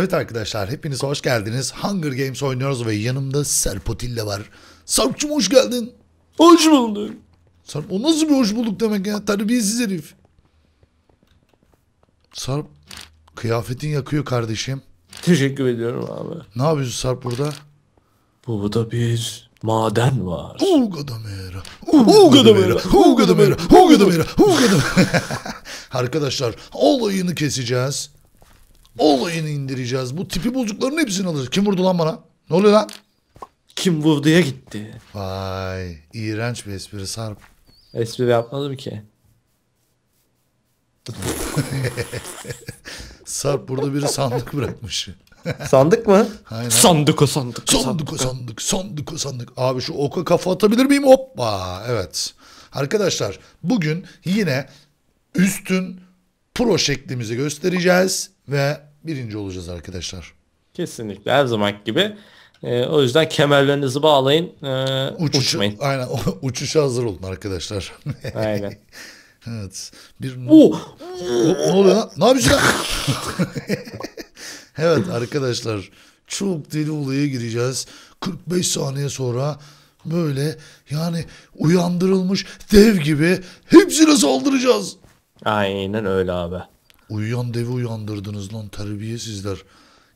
Evet arkadaşlar hepiniz hoş geldiniz. Hunger Games oynuyoruz ve yanımda Serpotilla var. Sarp'cım hoş geldin. Hoş bulduk. Sarp o nasıl bir hoş bulduk demek ya? Terbiyesiz herif. Sarp kıyafetin yakıyor kardeşim. Teşekkür ediyorum abi. Ne yapıyorsun Sarp burada? Burada bir maden var. Uga da mera. Uga da mera. Uga da mera. Uga da mera. Uga da mera. Arkadaşlar olayını keseceğiz. Olayını indireceğiz. Bu tipi bozukların hepsini alacağız. Kim vurdu lan bana? Ne oluyor lan? Kim vurduya gitti. Vay iğrenç bir espri Sarp. Espri yapmadım ki. Sarp burada biri sandık bırakmış. Sandık mı? Aynen. Sandık o sandık. Sandık o sandık, sandık o sandık. Abi şu oka kafa atabilir miyim? Hoppa. Evet. Arkadaşlar bugün yine üstün pro şeklimizi göstereceğiz ve birinci olacağız arkadaşlar. Kesinlikle her zaman gibi. Ee, o yüzden kemerlerinizi bağlayın. Ee, Uçuş, uçmayın. Aynen uçuşa hazır olun arkadaşlar. Aynen. evet. Bir Oo, O- ne oluyor lan? Ne yapıyorsun evet arkadaşlar çok deli olaya gireceğiz. 45 saniye sonra böyle yani uyandırılmış dev gibi hepsine saldıracağız. Aynen öyle abi. Uyuyan devi uyandırdınız lan terbiyesizler.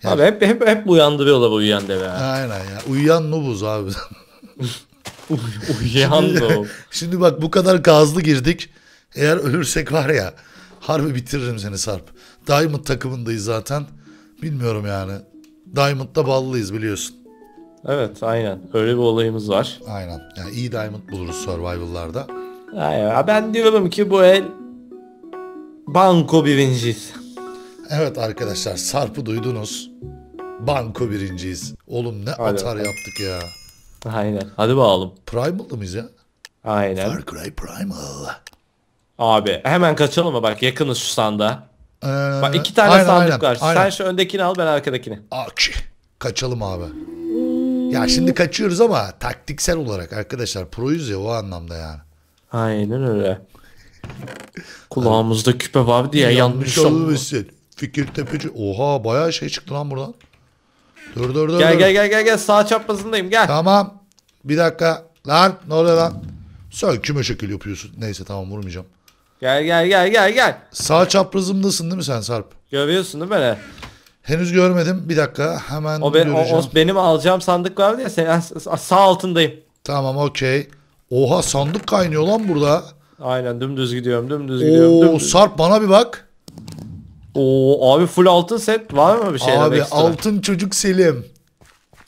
Abi hep hep hep uyandırıyorlar uyuyan deve. ha. Aynen ya uyuyan nubuz abi. Uyuyan o. Şimdi bak bu kadar gazlı girdik. Eğer ölürsek var ya harbi bitiririm seni Sarp. Diamond takımındayız zaten. Bilmiyorum yani. Diamond'da ballıyız biliyorsun. Evet aynen. Öyle bir olayımız var. Aynen. Yani iyi diamond buluruz survival'larda. Aynen. Ben diyorum ki bu el banko birinciyiz. Evet arkadaşlar Sarp'ı duydunuz. Banko birinciyiz. Oğlum ne Hadi atar bakalım. yaptık ya. Aynen. Hadi bakalım. Primal'da mıyız ya? Aynen. Far Cry Primal. Abi hemen kaçalım mı bak yakınız şu sanda. Ee, Bak iki tane aynen, sandık aynen, var. Aynen. Sen şu öndekini al ben arkadakini. Akş. Kaçalım abi. Ya şimdi kaçıyoruz ama taktiksel olarak arkadaşlar proyuz ya o anlamda yani. Aynen öyle. Kulağımızda küpe var diye yanlış olmasın. Fikir tepeci. Oha bayağı şey çıktı lan buradan. Dur dur dur. Gel dur. gel gel gel gel sağ çaprazındayım gel. Tamam. Bir dakika. Lan ne oluyor lan? Sen kime şekil yapıyorsun? Neyse tamam vurmayacağım. Gel gel gel gel gel. Sağ çaprazımdasın değil mi sen Sarp? Görüyorsun değil mi beni? Henüz görmedim. Bir dakika hemen O, be, o, göreceğim. o benim alacağım sandık var ya sen sağ altındayım. Tamam okey. Oha sandık kaynıyor lan burada. Aynen dümdüz gidiyorum dümdüz gidiyorum. Oo dümdüz. Sarp bana bir bak. Oo abi full altın set var mı bir şeyler Abi ekstra? altın çocuk Selim.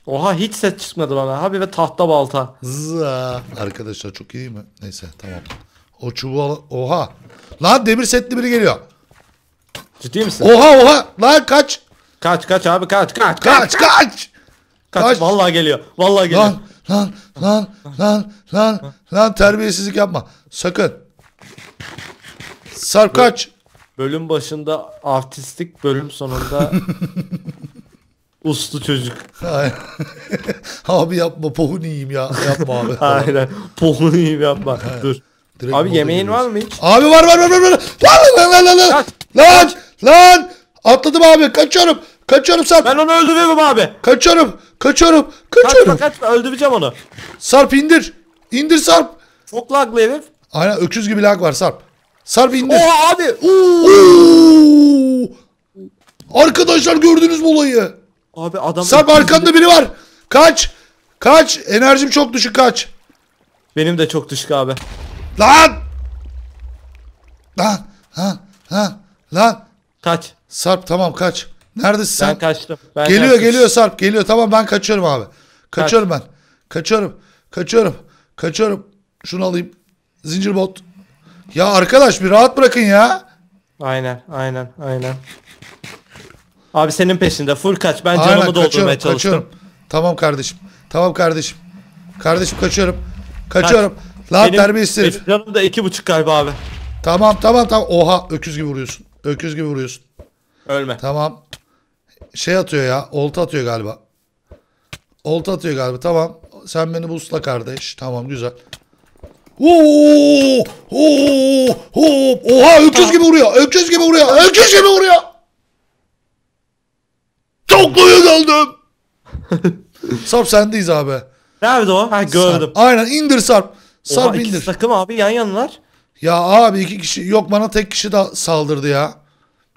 Oha hiç set çıkmadı bana. Abi ve tahta balta. Zaa. Arkadaşlar çok iyi değil mi? Neyse tamam. O çubuğu al- Oha. Lan demir setli biri geliyor. Ciddi misin? Oha oha. Lan kaç. Kaç kaç abi kaç kaç Kaç kaç. kaç. kaç. Vallahi geliyor. Vallahi geliyor. Lan lan lan lan lan lan terbiyesizlik yapma. Sakın. Sarp kaç. Bölüm başında artistik bölüm sonunda uslu çocuk. Ay. abi yapma pohun yiyeyim ya. Yapma abi. Aynen. Pohunu iyi yapma. Dur. Direkt Abi yemeğin var mı hiç? Abi var var var var. var. Lan lan lan lan. Lan lan. Atladım abi. Kaçıyorum. Kaçıyorum Sarp. Ben onu öldürüyorum abi. Kaçıyorum. Kaçıyorum. Kaçıyorum. Kaçma kaçma öldüreceğim onu. Sarp indir. İndir Sarp. Çok laglı herif. Aynen öküz gibi lag var Sarp. Sarp indir. Oha abi. Oo! Arkadaşlar gördünüz mü olayı? Abi adam Sarp arkanda biri var. Kaç. Kaç. Enerjim çok düşük kaç. Benim de çok düşük abi. Lan. Lan. Lan. Lan. Lan. Kaç. Sarp tamam kaç. Neredesin Ben sen? kaçtım. Ben Geliyor kaçtım. geliyor Sarp geliyor. Tamam ben kaçıyorum abi. Kaçıyorum ben. Kaçıyorum. Kaçıyorum. Kaçıyorum. Şunu alayım. Zincir bot. Ya arkadaş bir rahat bırakın ya. Aynen aynen aynen. Abi senin peşinde full kaç. Ben canımı Aynen doldurmaya kaçıyorum. çalıştım. Kaçıyorum. Tamam kardeşim. Tamam kardeşim. Kardeşim kaçıyorum. Kaçıyorum. Lan Benim, terbiyesiz herif. benim canım da iki buçuk galiba abi. Tamam tamam tamam. Oha öküz gibi vuruyorsun. Öküz gibi vuruyorsun. Ölme. Tamam. Şey atıyor ya. Olta atıyor galiba. Olta atıyor galiba. Tamam. Sen beni busla kardeş. Tamam güzel. Oo! Oo! Hop! Oha öküz gibi vuruyor. Öküz gibi vuruyor. Öküz gibi vuruyor. Toklu'ya geldim. Sarp sendeyiz abi. Nerede o? Ha gördüm. Sarp. Aynen indir Sarp. Sarp Oha, indir. takım abi yan yanalar. Ya abi iki kişi yok bana tek kişi de saldırdı ya.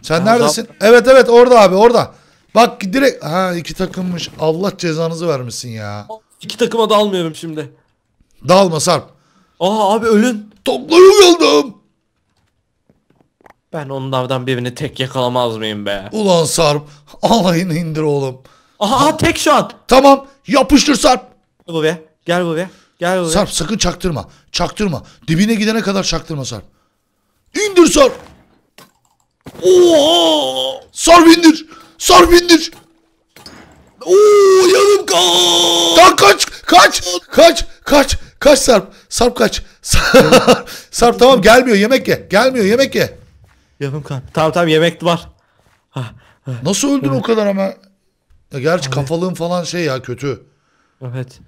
Sen Ya neredesin? Evet evet orada abi orada. Bak direkt ha iki takımmış. Allah cezanızı vermesin ya. İki takıma da almıyorum şimdi. Dalma Sarp. Aa abi ölün. Toklu'ya geldim. Ben onlardan birini tek yakalamaz mıyım be? Ulan Sarp alayını indir oğlum. Aha, aha tek şu an. Tamam yapıştır Sarp. Gel buraya. Gel buraya. Gel buraya. Sarp sakın çaktırma. Çaktırma. Dibine gidene kadar çaktırma Sarp. İndir Sarp. Oha! Sarp indir. Sarp indir. Oo yanım. Lan kaç kaç kaç kaç kaç Sarp. Sarp kaç. Sarp, tamam gelmiyor yemek ye. Gelmiyor yemek ye. Yanım kal. Tamam tamam yemek var. Nasıl öldün o kadar ama? Ya gerçi kafalığın falan şey ya kötü. Evet.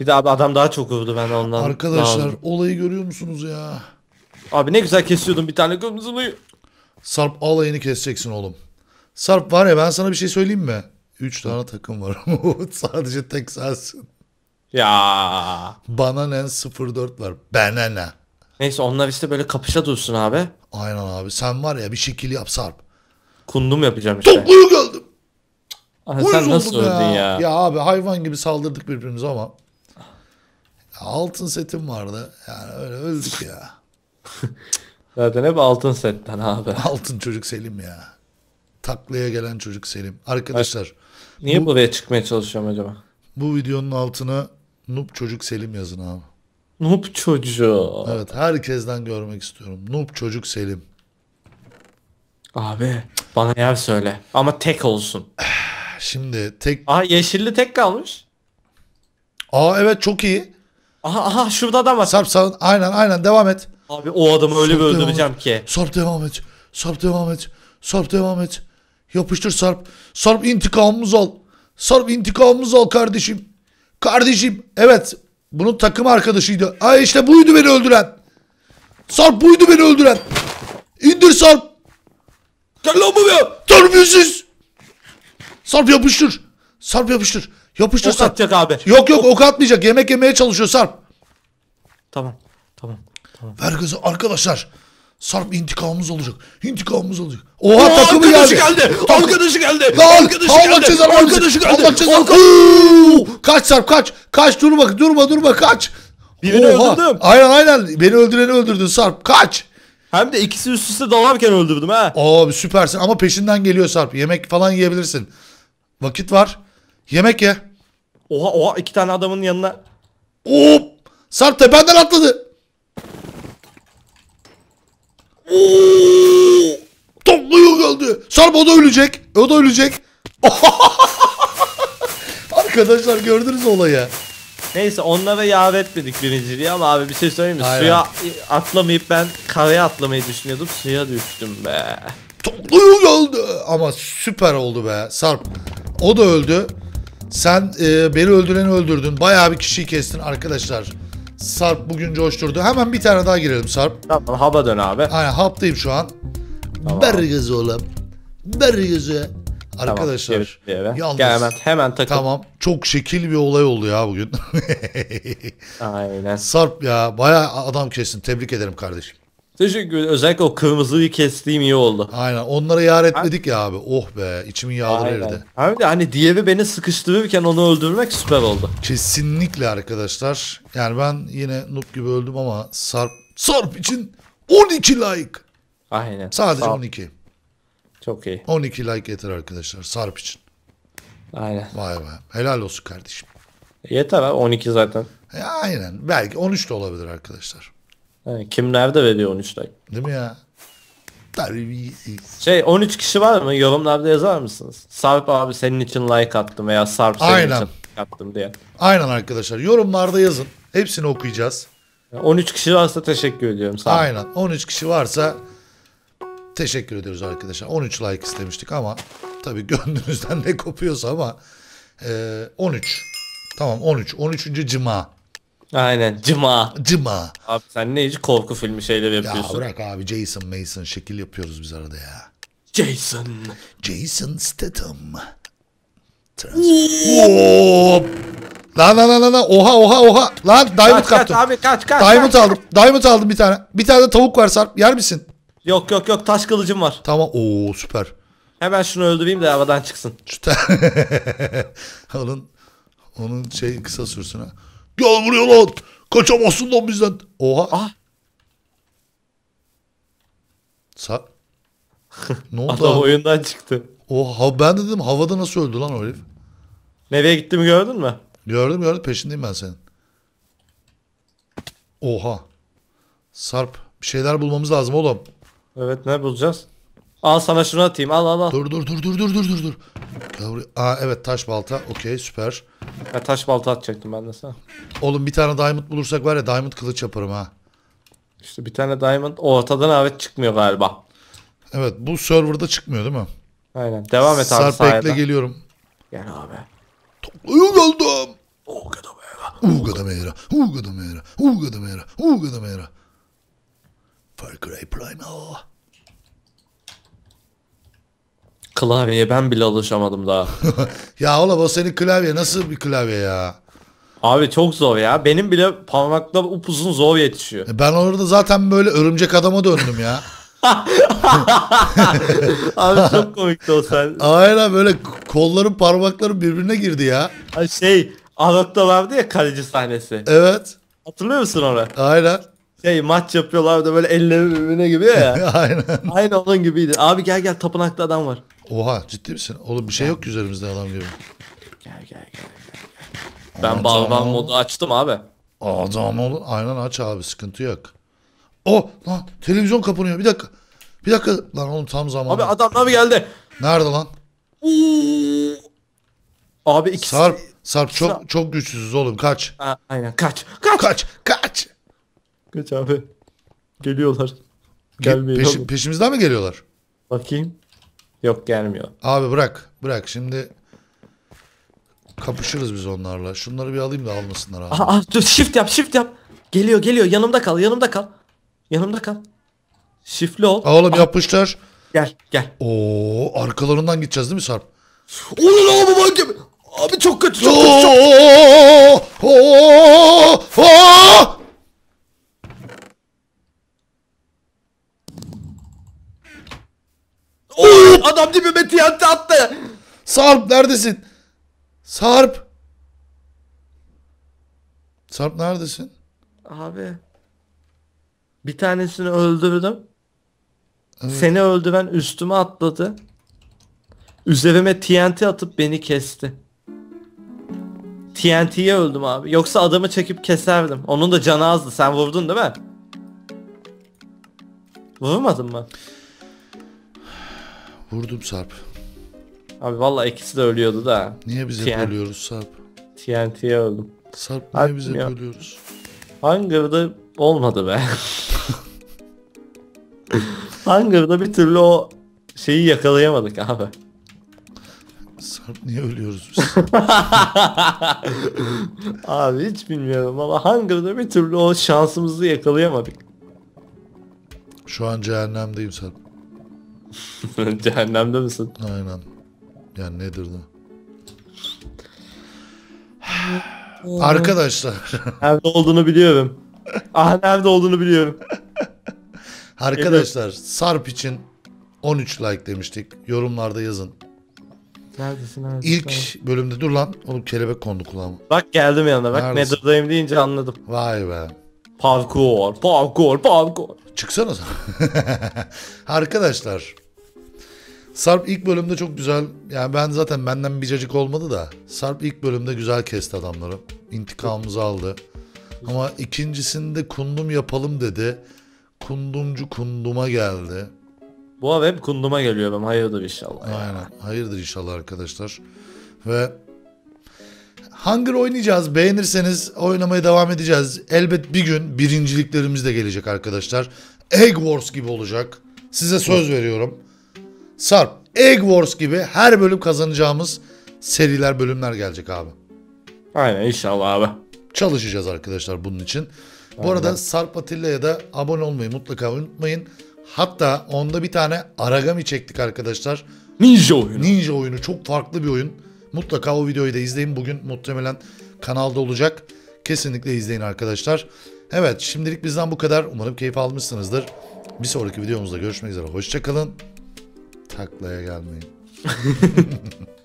Bir de abi adam daha çok vurdu ben ondan. Arkadaşlar lazım. olayı görüyor musunuz ya? Abi ne güzel kesiyordum bir tane kırmızılıyı. Sarp alayını keseceksin oğlum. Sarp var ya ben sana bir şey söyleyeyim mi? 3 tane takım var. Sadece tek sensin. Ya. Bana ne 04 var. Bana ne? Neyse onlar işte böyle kapışa dursun abi. Aynen abi sen var ya bir şekil yap Sarp. Kundum yapacağım işte. Topluyu geldim. Uyuz sen nasıl öldün ya? Ya abi hayvan gibi saldırdık birbirimize ama. Ya altın setim vardı. Yani öyle öldük ya. Zaten hep altın setten abi. Altın çocuk Selim ya. Taklaya gelen çocuk Selim. Arkadaşlar Niye buraya çıkmaya çalışıyorum acaba? bu videonun altına Noob çocuk Selim yazın abi. Noob çocuğu. Evet herkesten görmek istiyorum. Noob çocuk Selim. Abi bana yer söyle. Ama tek olsun. Şimdi tek... Aha yeşilli tek kalmış. Aa evet çok iyi. Aha aha şurada adam var. Sarp sağ... Aynen aynen devam et. Abi o adamı öyle bir Sarp devam öldüreceğim ki. Sarp devam et. Sarp devam et. Sarp devam et. Yapıştır Sarp. Sarp intikamımızı al. Sarp intikamımızı al kardeşim. Kardeşim. Evet. Bunun takım arkadaşıydı. Ay işte buydu beni öldüren. Sarp buydu beni öldüren. İndir Sarp. Gel lan buraya. Terbiyesiz. Sarp yapıştır. Sarp yapıştır. Yapıştır Ok Sarp. atacak abi. Yok yok ok atmayacak. Yemek yemeye çalışıyor Sarp. Tamam. Tamam. Tamam. Ver gazı arkadaşlar. Sarp intikamımız olacak. İntikamımız olacak. Oha Aa, takımı arkadaşı geldi. geldi. Takım- Arkadaşı geldi. Lan Arkadaşı Allah geldi. vermesin. Arkadaşı geldi. Allah cezanı. Arka- Oo! Kaç Sarp kaç. Kaç durma durma durma kaç. Birini öldürdüm. Aynen aynen. Beni öldüreni öldürdün Sarp. Kaç. Hem de ikisi üst üste dalarken öldürdüm ha. Abi süpersin ama peşinden geliyor Sarp. Yemek falan yiyebilirsin. Vakit var. Yemek ye. Oha oha iki tane adamın yanına. Hop. Sarp tependen atladı. Oo! Topluyor geldi. Sarp o da ölecek. O da ölecek. Arkadaşlar gördünüz olayı. Neyse onlara yar etmedik birinciliği ama abi bir şey söyleyeyim mi? Aynen. Suya atlamayıp ben karaya atlamayı düşünüyordum. Suya düştüm be. Topluyor geldi. Ama süper oldu be. Sarp. O da öldü. Sen e, beni öldüreni öldürdün. Bayağı bir kişiyi kestin arkadaşlar. Sarp bugün coşturdu. Hemen bir tane daha girelim Sarp. Tamam hava dön abi. Aynen haptayım şu an. Tamam. Ver gazı oğlum. Ver gazı. Arkadaşlar. Tamam, eve. yalnız- Gel hemen, hemen takıl. Tamam. Çok şekil bir olay oldu ya bugün. Aynen. Sarp ya bayağı adam kestin. Tebrik ederim kardeşim. Teşekkür ederim. Özellikle o kırmızıyı kestiğim iyi oldu. Aynen. Onlara yar etmedik ya abi. Oh be. içimin yağları Aynen. eridi. Abi de hani diğeri beni sıkıştırırken onu öldürmek süper oldu. Kesinlikle arkadaşlar. Yani ben yine noob gibi öldüm ama Sarp Sarp için 12 like. Aynen. Sadece ol. 12. Çok iyi. 12 like yeter arkadaşlar Sarp için. Aynen. Vay be. Helal olsun kardeşim. Yeter abi 12 zaten. Ya aynen. Belki 13 de olabilir arkadaşlar. Yani kim nerede veriyor 13 like? Değil mi ya? Şey 13 kişi var mı? Yorumlarda yazar mısınız? Sarp abi senin için like attım veya Sarp senin Aynen. için like attım diye. Aynen arkadaşlar. Yorumlarda yazın. Hepsini okuyacağız. 13 kişi varsa teşekkür ediyorum. Ol. Aynen. 13 kişi varsa teşekkür ediyoruz arkadaşlar. 13 like istemiştik ama tabii gönlünüzden ne kopuyorsa ama e, 13. Tamam 13. 13. cuma. Aynen. Cıma. Cuma. Abi sen ne hiç korku filmi şeyleri Ya yapıyorsun. bırak abi Jason Mason şekil yapıyoruz biz arada ya. Jason. Jason Statham. Hop. Lan lan lan lan. Oha oha oha. Lan diamond Kaç kaç kaptım. abi kaç kaç. Diamond kaç. aldım. Diamond aldım bir tane. Bir tane de tavuk var Sarp. Yer misin? Yok yok yok taş kılıcım var. Tamam. Oo süper. Hemen şunu öldüreyim de havadan çıksın. Onun onun şey kısa sürsün ha. Gel buraya lan. Kaçamazsın lan bizden. Oha. Ah. Sa ne oldu? Adam abi? oyundan çıktı. Oha ben de dedim havada nasıl öldü lan o herif? Nereye gittiğimi gördün mü? Gördüm gördüm peşindeyim ben senin. Oha. Sarp bir şeyler bulmamız lazım oğlum. Evet ne bulacağız? Al sana şunu atayım al al al. Dur dur dur dur dur dur dur dur. Gel buraya. Aa evet taş balta. Okey süper. Ya taş balta atacaktım ben de sana. Oğlum bir tane diamond bulursak var ya diamond kılıç yaparım ha. İşte bir tane diamond ortadan evet çıkmıyor galiba. Evet bu serverda çıkmıyor değil mi? Aynen. Devam et abi Sarp bekle geliyorum. Gel abi. Uyu geldim. Uga da mera. Uga da mera. Uga da mera. Uga da mera. Uga da mera. Far Cry Primal. Klavyeye ben bile alışamadım daha. ya oğlum o senin klavye nasıl bir klavye ya? abi çok zor ya. Benim bile parmaklar upuzun zor yetişiyor. E Ben orada zaten böyle örümcek adama döndüm ya. abi çok komikti o sen. Aynen böyle kollarım parmaklarım birbirine girdi ya. Ay şey Arok'ta vardı ya kaleci sahnesi. Evet. Hatırlıyor musun onu? Aynen. Şey maç yapıyorlar da böyle elleri birbirine gibi ya. Aynen. Aynı onun gibiydi. Abi gel gel tapınakta adam var. Oha ciddi misin? Oğlum bir şey yok ki üzerimizde adam gibi. Gel gel gel. gel. Ben barbar modu açtım abi. Adam oğlum. Aynen aç abi sıkıntı yok. Oh lan televizyon kapanıyor bir dakika. Bir dakika lan oğlum tam zamanı. Abi adam abi geldi. Nerede lan? Abi ikisi. Sarp. Sarp çok çok güçsüzüz oğlum kaç. Ha, aynen kaç. Kaç. Kaç kaç. Kaç abi. Geliyorlar. Ge- Gelmiyor. peşi- oğlum. peşimizden mi geliyorlar? Bakayım. Yok gelmiyor. Abi bırak bırak şimdi kapışırız biz onlarla. Şunları bir alayım da almasınlar abi. Aha, aha, dur shift yap shift yap. Geliyor geliyor yanımda kal yanımda kal. Yanımda kal. Shift'li ol. Aa, Oğlum yapıştır. Gel gel. Oo arkalarından gideceğiz değil mi Sarp? Oğlum abi bak gibi. Abi çok kötü çok kötü. Oo, oo, oo! Oo, adam dibime TNT attı. Sarp neredesin? Sarp. Sarp neredesin? Abi. Bir tanesini öldürdüm. Seni öldüren üstüme atladı. Üzerime TNT atıp beni kesti. TNT'ye öldüm abi. Yoksa adamı çekip keserdim. Onun da canı azdı. Sen vurdun değil mi? Vurmadın mı? Vurdum Sarp. Abi vallahi ikisi de ölüyordu da. Niye biz hep ölüyoruz Sarp? TNT'ye öldüm. Sarp niye biz hep Atmıyor. ölüyoruz? Hunger'da olmadı be. Hunger'da bir türlü o şeyi yakalayamadık abi. Sarp niye ölüyoruz biz? Abi hiç bilmiyorum ama Hunger'da bir türlü o şansımızı yakalayamadık. Şu an cehennemdeyim Sarp. Cehennemde misin? Aynen. Yani nedir de? Arkadaşlar. Nerede olduğunu biliyorum. Ah nerede olduğunu biliyorum. Arkadaşlar Sarp için 13 like demiştik. Yorumlarda yazın. Neredesin neredesin? İlk bölümde dur lan. Oğlum kelebek kondu kulağıma. Bak geldim yanına bak Neredesin? Nether'dayım deyince anladım. Vay be. Parkour, parkour, parkour. Çıksana sen. Arkadaşlar. Sarp ilk bölümde çok güzel. Yani ben zaten benden bir cacık olmadı da. Sarp ilk bölümde güzel kesti adamları. İntikamımızı aldı. Ama ikincisinde kundum yapalım dedi. Kundumcu kunduma geldi. Bu abi hep kunduma geliyorum hayırdır inşallah. Aynen. Hayırdır inşallah arkadaşlar. Ve Hunger oynayacağız. Beğenirseniz oynamaya devam edeceğiz. Elbet bir gün birinciliklerimiz de gelecek arkadaşlar. Egg Wars gibi olacak. Size söz veriyorum. Sarp, Egg Wars gibi her bölüm kazanacağımız seriler, bölümler gelecek abi. Aynen inşallah abi. Çalışacağız arkadaşlar bunun için. Bu arada Sarp Atilla'ya da abone olmayı mutlaka unutmayın. Hatta onda bir tane Aragami çektik arkadaşlar. Ninja oyunu. Ninja oyunu çok farklı bir oyun. Mutlaka o videoyu da izleyin. Bugün muhtemelen kanalda olacak. Kesinlikle izleyin arkadaşlar. Evet şimdilik bizden bu kadar. Umarım keyif almışsınızdır. Bir sonraki videomuzda görüşmek üzere. Hoşçakalın. Taklaya gelmeyin.